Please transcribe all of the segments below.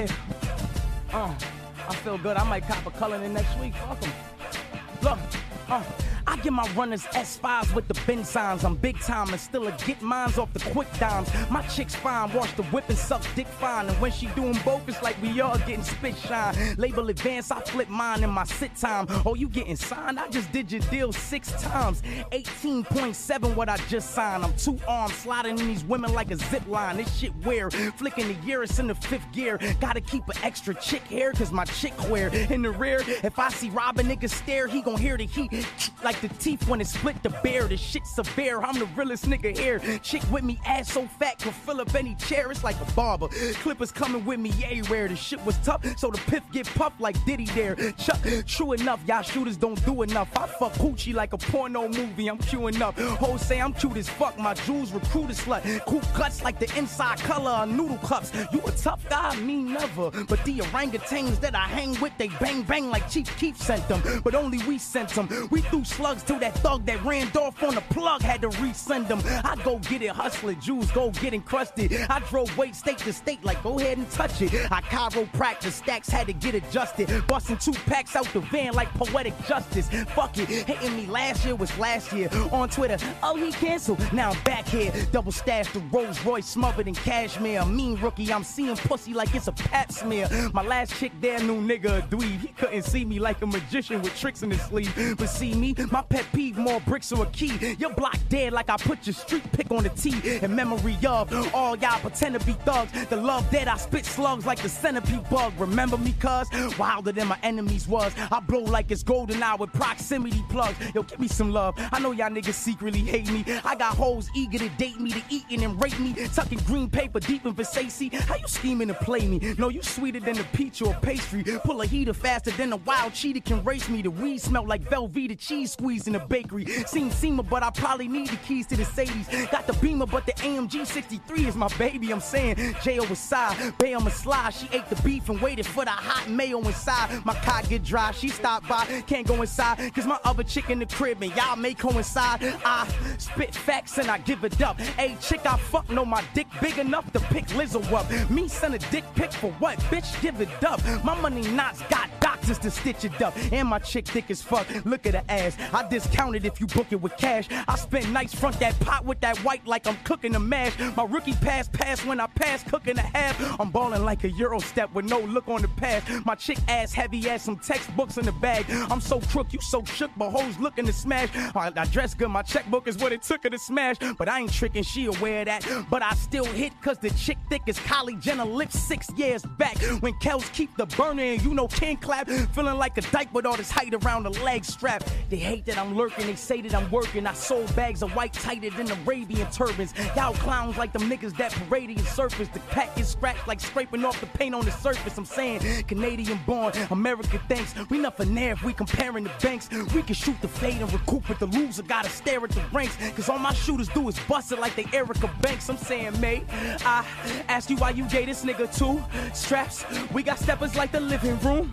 Yeah. Uh, I feel good. I might cop a in next week. Fuck. Look, uh, I get my runners S5s with the bin signs. I'm big time and still a get mines off the quick dimes. My chick's fine, wash the whip and suck dick fine. And when she doing both, it's like we all getting spit shine. Label advance, I flip mine in my sit time. Oh, you getting signed? I just did your deal six times. 18.7 what I just signed. I'm two arms sliding in these women like a zip line. This shit weird. Flicking the gear, it's in the fifth gear. Gotta keep an extra chick hair, cause my chick wear. In the rear, if I see Robin niggas stare, he gon' hear the heat like the teeth when it split the bear. The shit severe. I'm the realest nigga here. Chick with me, ass so fat, could fill up any chair. It's like a barber. Clippers coming with me, rare. The shit was tough, so the piff get puffed like Diddy there. Chuck, true enough, y'all shooters don't do enough. I fuck Coochie like a porno movie. I'm queuing up. Hoes say I'm cute as fuck. My jewels recruit a slut. Cool cuts like the inside color of noodle cups. You a tough guy? Me never. But the orangutans that I hang with, they bang bang like Chief Keef sent them. But only we sent them. We threw slugs to that thug that ran off on the plug. Had to resend them. I go get it, hustling. Jews go get encrusted. I drove weight state to state like go ahead and touch it. I chiropractor stacks had to get adjusted. Busting two packs out the van like poetic justice. Fuck it, hating me last year was last year. On Twitter, oh he canceled. Now I'm back here. Double stash the Rolls Royce smothered in cashmere. Mean rookie, I'm seeing pussy like it's a pap smear. My last chick there new nigga a dweeb. He couldn't see me like a magician with tricks in his sleeve. But see me, my pet peeve more bricks or a key. Your block dead like I put your street pick on the T. In memory of all y'all pretend to be thugs. The love dead, I spit slugs like the centipede bug. Remember me, cuz? Wilder than my enemies was. I blow like it's golden hour with proximity plugs. Yo, give me some love. I know y'all niggas secretly hate me. I got hoes eager to date me, to eating and rape me. Tucking green paper deep in Versace. How you scheming to play me? No, you sweeter than a peach or a pastry. Pull a heater faster than a wild cheetah can race me. The weed smell like Velveeta cheese squeeze in the bakery. Seen SEMA, but I probably need the keys to the Sadies. Got the Beamer, but the AMG 63 is my baby. I'm saying J.O. was side, Bay on my slide. She ate the beef and waited for the hot mayo inside. My car get dry, she stopped by, can't go inside. Cause my other chick in the crib and y'all may coincide. I spit facts and I give it up. Hey, chick, I fuck know my dick big enough to pick Lizzo up. Me send a dick pic for what? Bitch, give it up. My money knots got doctors to stitch it up. And my chick thick as fuck. Look at her ass. I discount it if you book it with cash. I spend nights front that pot with that white like I'm cooking a mash. My rookie pass pass when I pass cooking a half. I'm balling like a Euro step with no look on the pass. My chick ass heavy ass some textbooks in the bag. I'm so crook, you so shook, but hoes looking to smash. I, I dress good, my checkbook is what it took her to smash. But I ain't tricking, she aware of that. But I still hit cause the chick thick as Kylie Jenner lips six years back. When Kels keep the burning, you know can clap. Feeling like a dyke with all this height around the leg strap. They hate that I'm lurking, they say that I'm working. I sold bags of white tighter than Arabian turbans. Y'all clowns like them niggas that parading surface. The pack is scratched like scraping off the paint on the surface. I'm saying Canadian born, American thanks. We nothing there if we comparing the banks. We can shoot the fade and recoup, but the loser gotta stare at the ranks. Cause all my shooters do is bust it like they Erica Banks. I'm saying, mate, I ask you why you gave this nigga two straps. We got steppers like the living room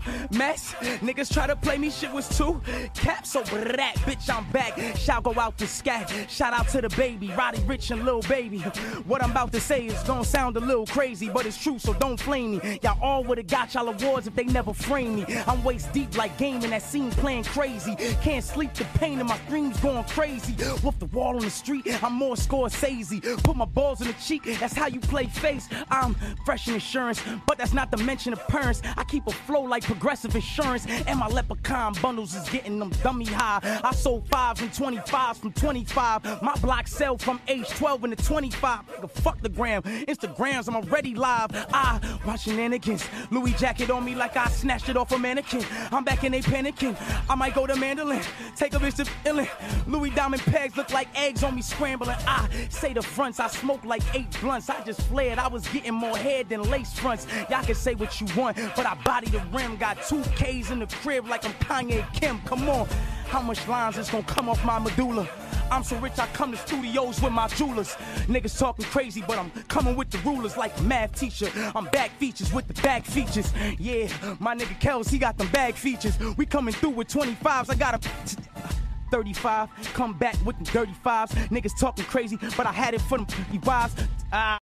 Niggas try to play me, shit was two caps over that. Bitch, I'm back. Shout go out to scat. Shout out to the baby, Roddy Ricch and Lil Baby. What I'm about to say is gonna sound a little crazy, but it's true, so don't flame me. Y'all all would've got y'all awards if they never framed me. I'm waist deep like game in that scene playing crazy. Can't sleep, the pain in my dreams going crazy. Whoop the wall on the street, I'm more Scorsese. Put my balls in the cheek, that's how you play face. I'm fresh in insurance, but that's not to mention appearance. I keep a flow like progressive insurance, and my leprechaun bundles is getting them dummy high. I sold fives and 25s from 25. My block sell from age 12 into 25. Nigga, fuck the gram. Instagrams, I'm already live. I watch shenanigans. Louis jacket on me like I snatched it off a mannequin. I'm back in they panicking. I might go to Mandolin, take a bitch to illin. Louis diamond pegs look like eggs on me scrambling. I say the fronts, I smoke like eight blunts. I just flared, I was getting more head than lace fronts. Y'all can say what you want, but I body the rim. Got two K's in the crib like I'm Kanye Kim. Come on, how much lines is gonna come off my medulla? I'm so rich, I come to studios with my jewelers. Niggas talking crazy, but I'm coming with the rulers like a math teacher. I'm back features with the back features. Yeah, my nigga Kels, he got them bag features. We coming through with 25s. I got a. 35, come back with the 35s. Niggas talking crazy, but I had it for them 35s. Ah.